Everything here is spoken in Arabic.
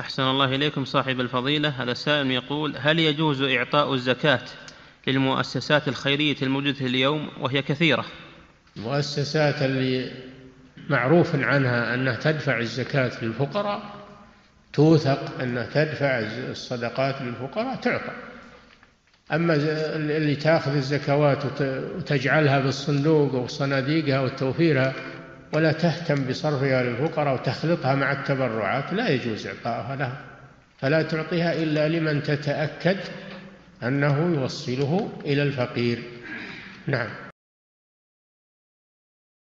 أحسن الله إليكم صاحب الفضيلة. هذا سائل يقول هل يجوز إعطاء الزكاة للمؤسسات الخيرية الموجودة اليوم وهي كثيرة؟ المؤسسات اللي معروف عنها أنها تدفع الزكاة للفقراء توثق أنها تدفع الصدقات للفقراء تعطى. أما اللي تأخذ الزكوات وتجعلها بالصندوق وصناديقها وتوفيرها ولا تهتم بصرفها للفقراء وتخلطها مع التبرعات لا يجوز إعطائها لها فلا تعطيها إلا لمن تتأكد أنه يوصله إلى الفقير. نعم.